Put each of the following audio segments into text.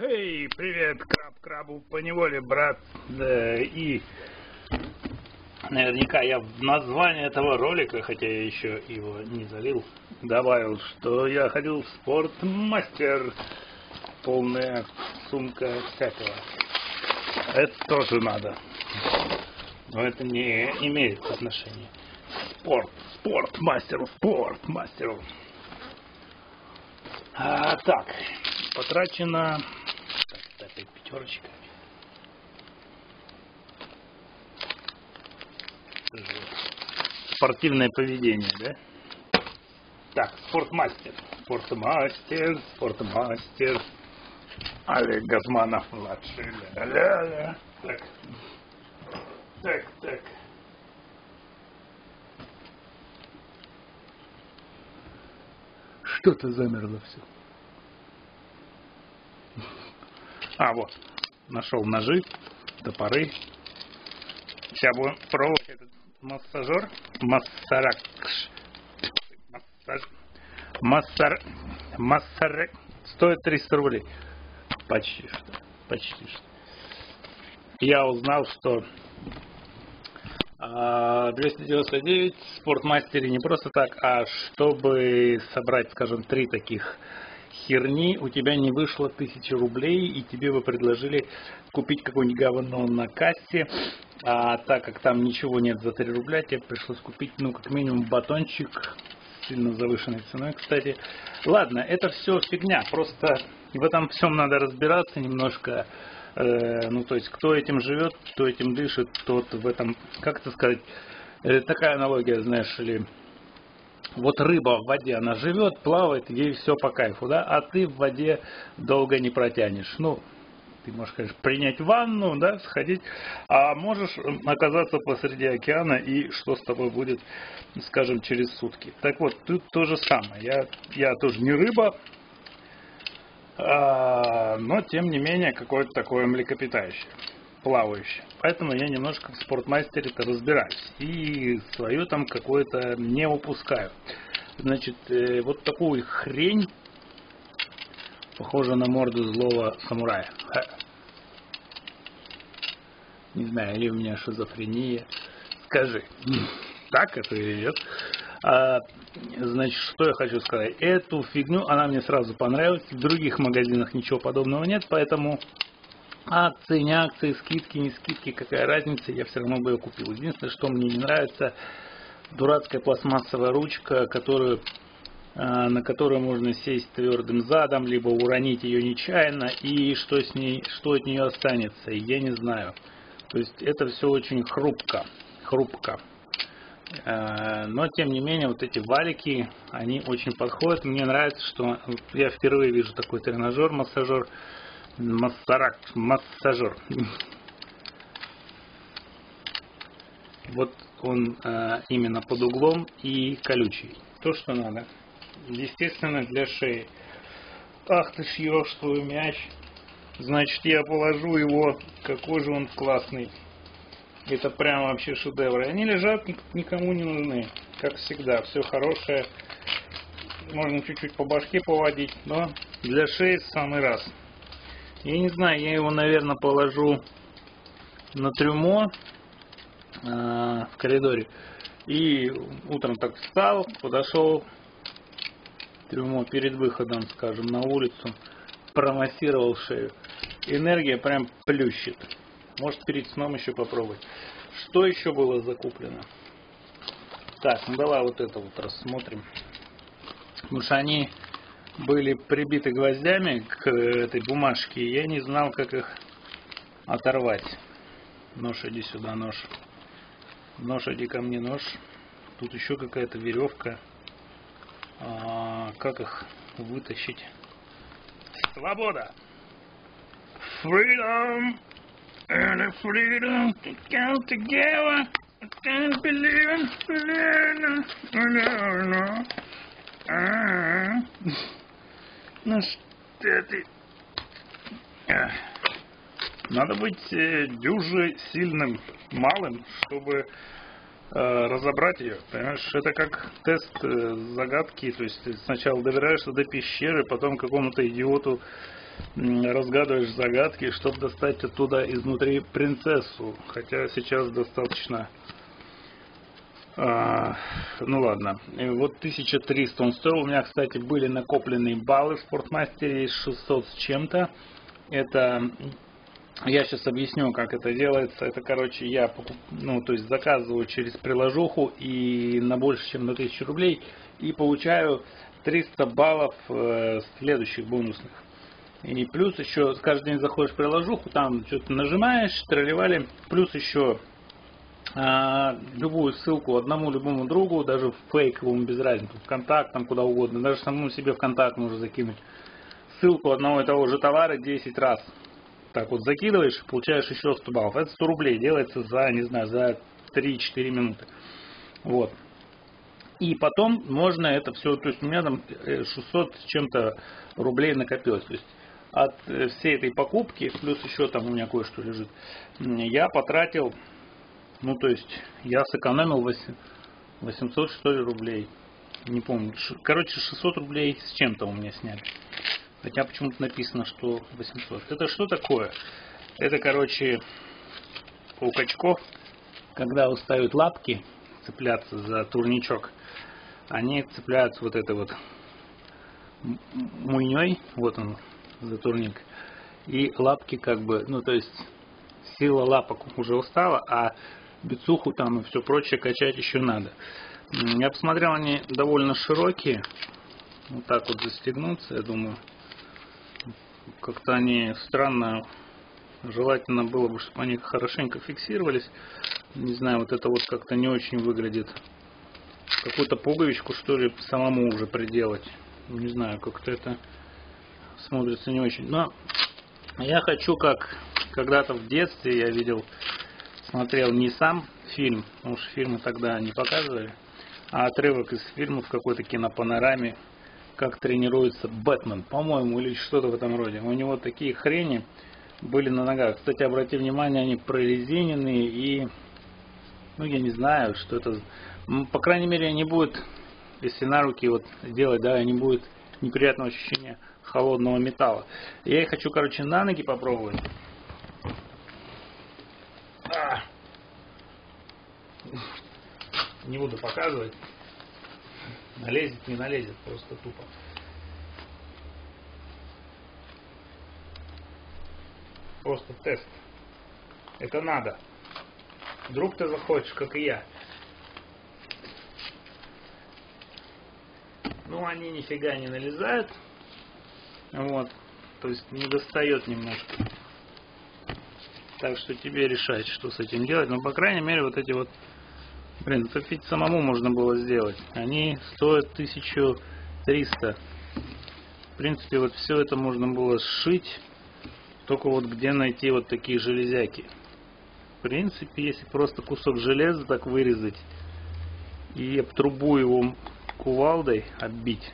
Эй, привет, краб крабу по неволе, брат. Да, и наверняка я в название этого ролика, хотя я еще его не залил, добавил, что я ходил в спортмастер. Полная сумка всякого. Это тоже надо. Но это не имеет отношения. Спорт, спорт, мастеру. А, так, потрачено... Так, опять пятерочка. Спортивное поведение, да? Так, спортмастер. Спортмастер, спортмастер. Олег Газманов младший. Ля-ля-ля. Так. Так, так. Что-то замерло все. А, вот. Нашел ножи, топоры. Сейчас будем пробовать этот массажер. Массаракш. Массаж. Массар. Массарак. Стоит 300 рублей. Почти что. Почти что. Я узнал, что 299 в спортмастере не просто так, а чтобы собрать, скажем, три таких херни, у тебя не вышло тысячи рублей, и тебе бы предложили купить какое-нибудь говно на кассе, а так как там ничего нет за 3 рубля, тебе пришлось купить, ну, как минимум, батончик, сильно завышенной ценой, кстати. Ладно, это все фигня, просто в этом всем надо разбираться немножко, Э, ну, то есть, кто этим живет, кто этим дышит, тот в этом, как это сказать, э, такая аналогия, знаешь ли, вот рыба в воде, она живет, плавает, ей все по кайфу, да, а ты в воде долго не протянешь. Ну, ты можешь, конечно, принять ванну, да, сходить, а можешь оказаться посреди океана, и что с тобой будет, скажем, через сутки. Так вот, тут то же самое. Я, я тоже не рыба, а, но тем не менее какое-то такое млекопитающее, плавающее. Поэтому я немножко в спортмастере-то разбираюсь и свое там какое-то не упускаю. Значит, э, вот такую хрень, похожа на морду злого самурая. Ха. Не знаю, или у меня шизофрения. Скажи, так это идет? А, значит, что я хочу сказать. Эту фигню, она мне сразу понравилась. В других магазинах ничего подобного нет, поэтому акции, не акции, скидки, не скидки, какая разница, я все равно бы ее купил. Единственное, что мне не нравится, дурацкая пластмассовая ручка, которую а, на которую можно сесть твердым задом, либо уронить ее нечаянно, и что с ней, что от нее останется, я не знаю. То есть это все очень хрупко, хрупко. Э, но, тем не менее, вот эти валики, они очень подходят. Мне нравится, что я впервые вижу такой тренажер, массажер, массарак, массажер. Вот он э, именно под углом и колючий. То, что надо. Естественно, для шеи. Ах ты шьешь твой мяч. Значит, я положу его. Какой же он классный. Это прям вообще шедевры. Они лежат, никому не нужны. Как всегда, все хорошее. Можно чуть-чуть по башке поводить, но для шеи самый раз. Я не знаю, я его, наверное, положу на трюмо э, в коридоре. И утром так встал, подошел трюмо перед выходом, скажем, на улицу, промассировал шею. Энергия прям плющит. Может перед сном еще попробовать. Что еще было закуплено? Так, ну давай вот это вот рассмотрим. Потому что они были прибиты гвоздями к этой бумажке, и я не знал, как их оторвать. Нож, иди сюда, нож. Нож, иди ко мне, нож. Тут еще какая-то веревка. А, как их вытащить? Свобода! Freedom! and freedom to come together. I can't believe it, believe it, no, а Ну что ты? Надо быть э, дюже сильным, малым, чтобы разобрать ее. Понимаешь, это как тест э, загадки. То есть ты сначала добираешься до пещеры, потом какому-то идиоту разгадываешь загадки, чтобы достать оттуда изнутри принцессу. Хотя сейчас достаточно... А, ну ладно. Вот 1300 он стоил. У меня, кстати, были накопленные баллы в спортмастере 600 с чем-то. Это я сейчас объясню, как это делается. Это, короче, я ну, то есть заказываю через приложуху и на больше, чем на 1000 рублей и получаю 300 баллов э, следующих бонусных. И плюс еще каждый день заходишь в приложуху, там что-то нажимаешь, тролливали, плюс еще любую ссылку одному любому другу, даже фейковому, без разницы, в контакт, там куда угодно, даже самому себе в контакт можно закинуть ссылку одного и того же товара 10 раз. Так вот закидываешь, получаешь еще 100 баллов. Это 100 рублей, делается за, не знаю, за 3-4 минуты. Вот. И потом можно это все, то есть у меня там 600 с чем-то рублей накопилось. То есть от э, всей этой покупки, плюс еще там у меня кое-что лежит, я потратил, ну то есть я сэкономил 800 что ли рублей. Не помню. Короче, 600 рублей с чем-то у меня сняли. Хотя почему-то написано, что 800. Это что такое? Это, короче, у качков, когда устают лапки цепляться за турничок, они цепляются вот этой вот муйней, вот он, за турник, и лапки как бы, ну то есть сила лапок уже устала, а бицуху там и все прочее качать еще надо. Я посмотрел, они довольно широкие, вот так вот застегнуться, я думаю, как-то они странно, желательно было бы, чтобы они хорошенько фиксировались, не знаю, вот это вот как-то не очень выглядит, какую-то пуговичку что ли самому уже приделать, не знаю, как-то это смотрится не очень. Но я хочу, как когда-то в детстве я видел, смотрел не сам фильм, потому что фильмы тогда не показывали, а отрывок из фильма в какой-то кинопанораме, как тренируется Бэтмен, по-моему, или что-то в этом роде. У него такие хрени были на ногах. Кстати, обрати внимание, они прорезиненные и, ну, я не знаю, что это. По крайней мере, не будет, если на руки вот делать, да, не будет неприятного ощущения холодного металла. Я их хочу, короче, на ноги попробовать. А! Не буду показывать. Налезет, не налезет, просто тупо. Просто тест. Это надо. Вдруг ты захочешь, как и я. Ну, они нифига не налезают. Вот. То есть не достает немножко. Так что тебе решать, что с этим делать. Но, по крайней мере, вот эти вот... Блин, это ведь самому можно было сделать. Они стоят 1300. В принципе, вот все это можно было сшить. Только вот где найти вот такие железяки. В принципе, если просто кусок железа так вырезать и об трубу его кувалдой отбить,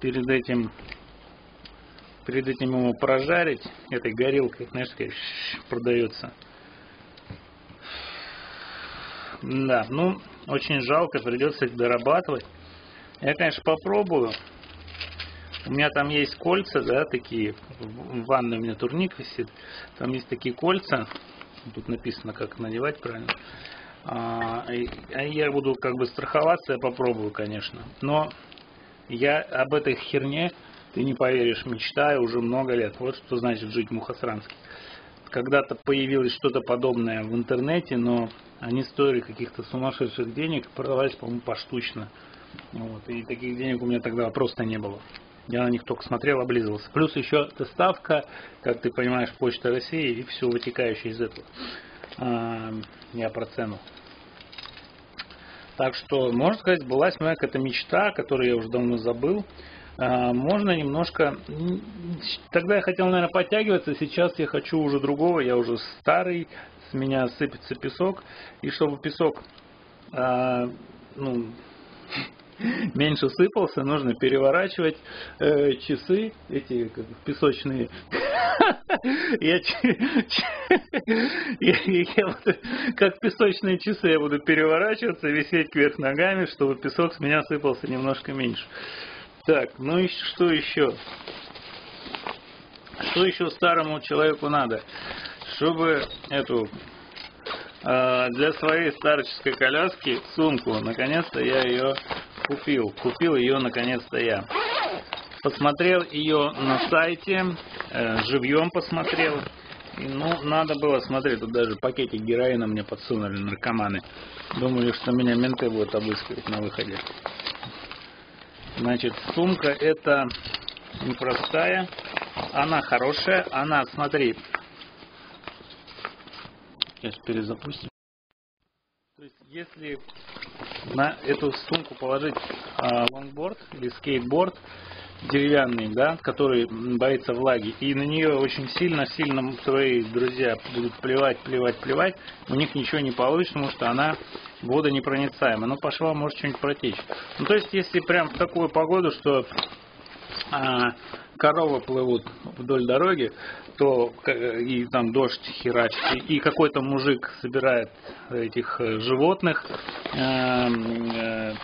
перед этим перед этим его прожарить этой горелкой, знаешь, такая продается. Да, ну, очень жалко, придется их дорабатывать. Я, конечно, попробую. У меня там есть кольца, да, такие, в ванной у меня турник висит. Там есть такие кольца, тут написано, как надевать правильно. А, я буду как бы страховаться, я попробую, конечно. Но я об этой херне ты не поверишь, мечтаю уже много лет. Вот что значит жить в Мухосранске. Когда-то появилось что-то подобное в интернете, но они стоили каких-то сумасшедших денег, продавались, по-моему, поштучно. Вот. И таких денег у меня тогда просто не было. Я на них только смотрел, облизывался. Плюс еще доставка, как ты понимаешь, Почта России и все вытекающее из этого. А, я про цену. Так что, можно сказать, была моя какая-то мечта, которую я уже давно забыл. А, можно немножко... Тогда я хотел, наверное, подтягиваться, сейчас я хочу уже другого, я уже старый, с меня сыпется песок, и чтобы песок, а, ну, меньше сыпался, нужно переворачивать э, часы, эти как, песочные. Я, я, буду, как песочные часы, я буду переворачиваться, висеть кверх ногами, чтобы песок с меня сыпался немножко меньше. Так, ну и что еще? Что еще старому человеку надо? Чтобы эту э, для своей старческой коляски сумку, наконец-то я ее купил. Купил ее наконец-то я. Посмотрел ее на сайте, э, живьем посмотрел. И, ну, надо было смотреть, тут даже пакетик героина мне подсунули наркоманы. Думали, что меня менты будут обыскивать на выходе. Значит, сумка это непростая, она хорошая, она, смотри, сейчас перезапустим. То есть, если на эту сумку положить а, лонгборд или скейтборд деревянный, да, который боится влаги, и на нее очень сильно-сильно твои друзья будут плевать, плевать, плевать, у них ничего не получится, потому что она водонепроницаема. Ну, по швам может что-нибудь протечь. Ну, то есть, если прям в такую погоду, что а, коровы плывут вдоль дороги, то и там дождь херачит, и какой-то мужик собирает этих э, животных, э, э,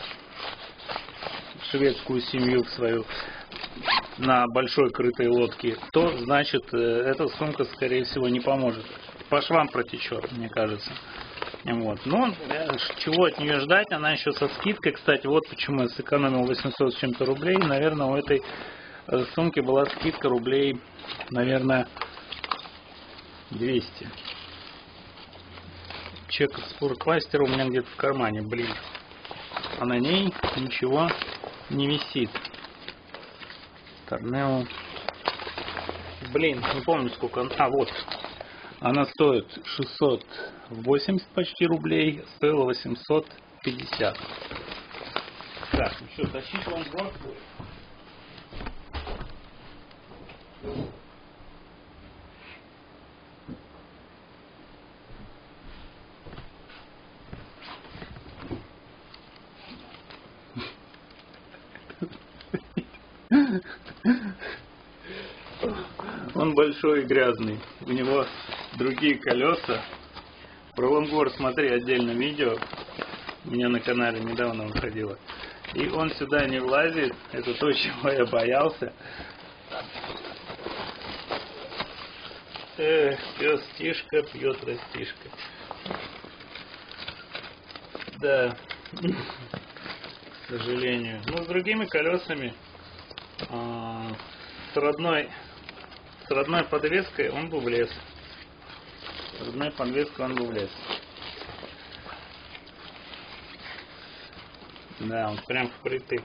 шведскую семью свою на большой крытой лодке, то значит эта сумка скорее всего не поможет. По швам протечет, мне кажется. Вот. Но чего от нее ждать, она еще со скидкой. Кстати, вот почему я сэкономил 800 с чем-то рублей. Наверное, у этой сумки была скидка рублей, наверное, 200. Чек спорт-кластера у меня где-то в кармане, блин. А на ней ничего не висит. Торнео. Блин, не помню сколько она. А, вот. Она стоит 680 почти рублей, стоила 850. Так, ну что, тащить вам город будет? Он большой и грязный. У него другие колеса. Про лонгборд смотри отдельно видео. У меня на канале недавно выходило. И он сюда не влазит. Это то, чего я боялся. Эх, пес Тишка пьет растишка. Да, к сожалению. Ну, с другими колесами, а, с родной, с родной подвеской он бы влез. С родной подвеской он бы влез. Да, он прям впритык.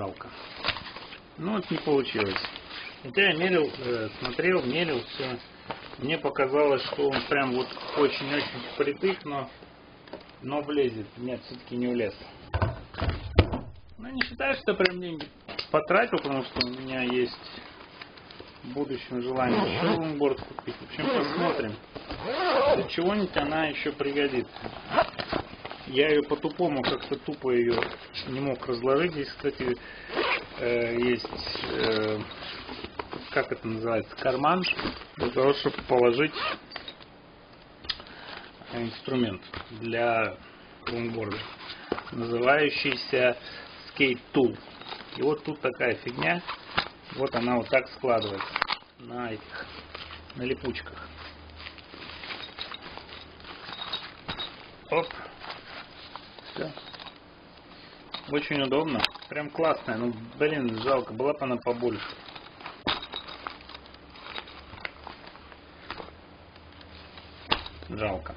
жалко. Ну вот не получилось. Хотя я мерил, э, смотрел, мерил все. Мне показалось, что он прям вот очень-очень впритык, но, но влезет. Нет, все-таки не влез. Ну, не считаю, что прям деньги потратил, потому что у меня есть в будущем желание еще лонгборд купить. В общем, посмотрим. Для чего-нибудь она еще пригодится. Я ее по-тупому как-то тупо ее не мог разложить. Здесь, кстати, э, есть, э, как это называется, карман для того, чтобы положить инструмент для лонгборда, называющийся Skate Tool. И вот тут такая фигня, вот она вот так складывается на этих, на липучках. Оп. Все. Очень удобно. Прям классная. Ну, блин, жалко. Была бы она побольше. Жалко.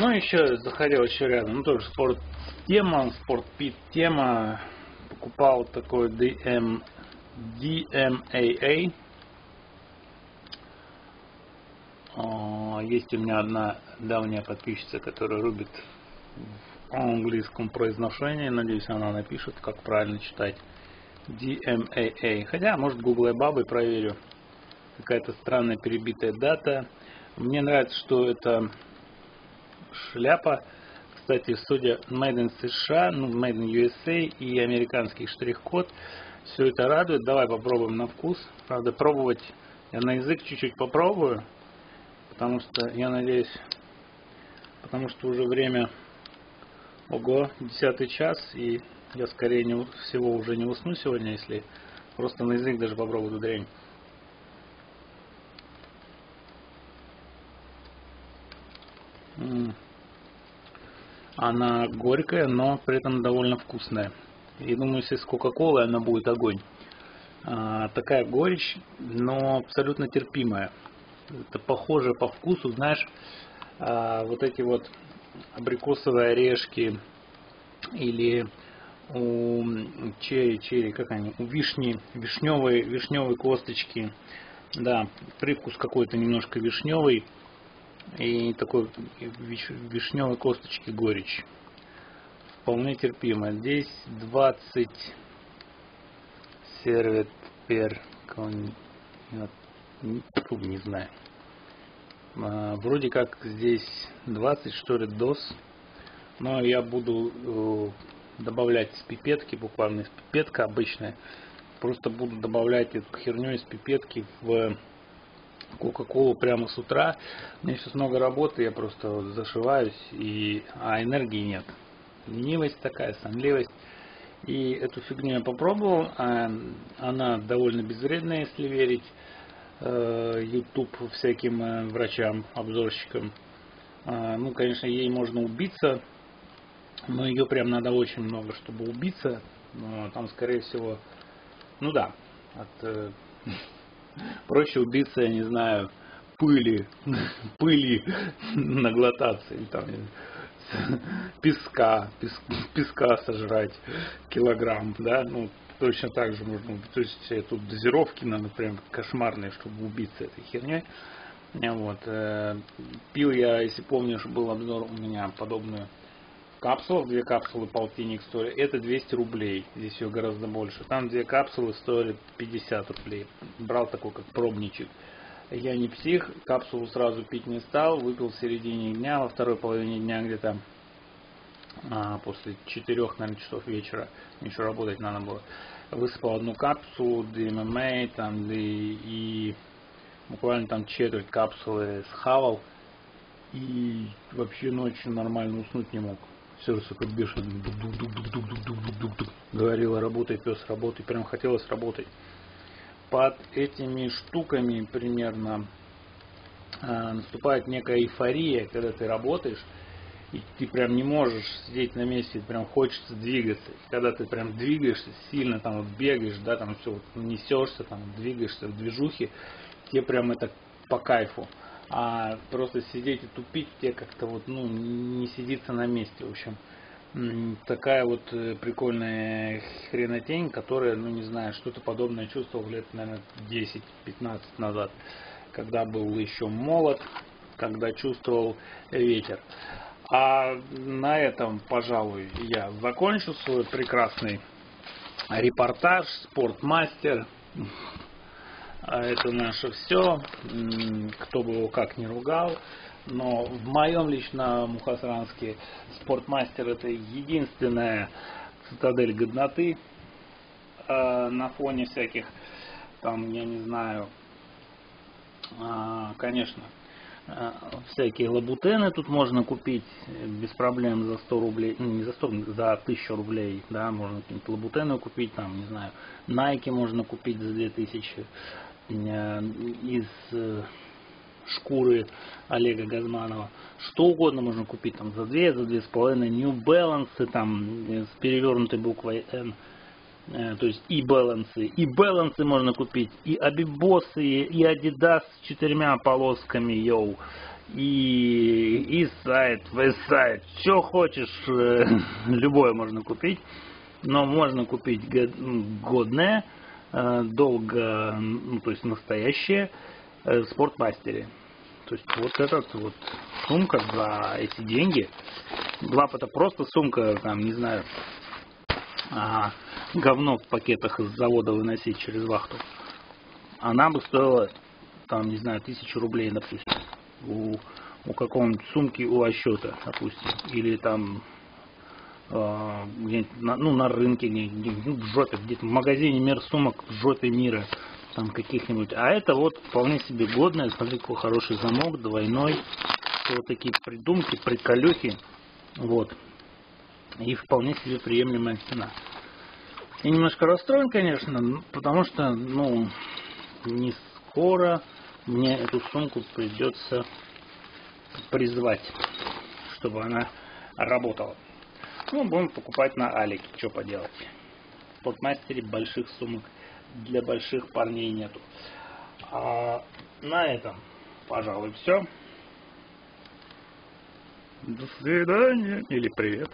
Ну, еще заходил еще рядом. Ну, тоже спорт тема, спорт пит тема. Покупал такой DM, DMAA. Есть у меня одна давняя подписчица, которая рубит в английском произношении. Надеюсь, она напишет, как правильно читать. DMAA. Хотя, может, гуглой бабой проверю. Какая-то странная перебитая дата. Мне нравится, что это шляпа, кстати, судя Made in США, ну, Made in USA и американский штрих-код, все это радует. Давай попробуем на вкус. Правда, пробовать я на язык чуть-чуть попробую, потому что, я надеюсь, потому что уже время, ого, десятый час, и я скорее всего уже не усну сегодня, если просто на язык даже попробую эту дрянь. Она горькая, но при этом довольно вкусная. И думаю, если с Кока-Колой она будет огонь. А, такая горечь, но абсолютно терпимая. Это похоже по вкусу, знаешь, а, вот эти вот абрикосовые орешки или у черри, черри, как они, у вишни, вишневые, вишневые косточки. Да, привкус какой-то немножко вишневый и такой вишневой косточки горечь. Вполне терпимо. Здесь 20 сервет пер не знаю. А, вроде как здесь 20 что ли доз. Но я буду э, добавлять с пипетки, буквально из пипетка обычная. Просто буду добавлять эту херню из пипетки в Кока-Колу прямо с утра. У меня сейчас много работы, я просто зашиваюсь, и... а энергии нет. Ленивость такая, сонливость. И эту фигню я попробовал. А, она довольно безвредная, если верить э, YouTube всяким э, врачам, обзорщикам. А, ну, конечно, ей можно убиться, но ее прям надо очень много, чтобы убиться. Там, скорее всего, ну да, от э, проще убиться, я не знаю, пыли, пыли наглотаться, или там песка, пес, песка сожрать килограмм, да, ну, точно так же можно, то есть тут дозировки надо прям кошмарные, чтобы убиться этой херней. Вот. Э, пил я, если помнишь, был обзор у меня подобную капсулу, две капсулы полтинник стоили, это 200 рублей, здесь ее гораздо больше. Там две капсулы стоили 50 рублей. Брал такой как пробничек. Я не псих, капсулу сразу пить не стал, выпил в середине дня, во второй половине дня где-то а, после четырех, наверное, часов вечера, еще работать надо было, высыпал одну капсулу DMMA, там, и, и буквально там четверть капсулы схавал, и вообще ночью нормально уснуть не мог. Сердце как бешеное, говорила, работай, пес, работай, прям хотелось работать под этими штуками примерно э, наступает некая эйфория, когда ты работаешь, и ты прям не можешь сидеть на месте, прям хочется двигаться. И когда ты прям двигаешься, сильно там вот бегаешь, да, там все вот несешься, там двигаешься в движухе, тебе прям это по кайфу. А просто сидеть и тупить тебе как-то вот, ну, не сидится на месте, в общем такая вот э, прикольная хренотень, которая, ну не знаю, что-то подобное чувствовал лет, наверное, 10-15 назад, когда был еще молод, когда чувствовал ветер. А на этом, пожалуй, я закончу свой прекрасный репортаж, спортмастер. А это наше все. Кто бы его как ни ругал. Но в моем личном Мухасранске спортмастер это единственная цитадель годноты э, на фоне всяких там, я не знаю, э, конечно, э, всякие лабутены тут можно купить без проблем за 100 рублей, ну не за 100, за 1000 рублей, да, можно какие-то лабутены купить, там, не знаю, Найки можно купить за 2000 э, из э, шкуры Олега Газманова. Что угодно можно купить там за две, за две с половиной. New Balance там э, с перевернутой буквой N. Э, то есть и балансы, и балансы можно купить, и абибосы, и Adidas с четырьмя полосками, йоу, и, и сайт, сайт, что хочешь, любое можно купить, но можно купить годное, долго, ну, то есть настоящее, в спортмастере. То есть вот этот вот сумка за эти деньги. Лап это просто сумка, там, не знаю, а, говно в пакетах из завода выносить через вахту. Она бы стоила, там, не знаю, тысячу рублей, допустим. у, у какого-нибудь сумки у Ощета, допустим, или там э, на, ну, на рынке, где-нибудь ну, в жопе, где-то в магазине мир сумок в жопе мира, там каких-нибудь. А это вот вполне себе годное, смотри, какой хороший замок, двойной, вот такие придумки, приколюхи, вот, и вполне себе приемлемая цена. Я немножко расстроен, конечно, потому что, ну, не скоро мне эту сумку придется призвать, чтобы она работала. Ну, будем покупать на Алике, что поделать. В подмастере больших сумок для больших парней нету. А на этом, пожалуй, все. До свидания или привет.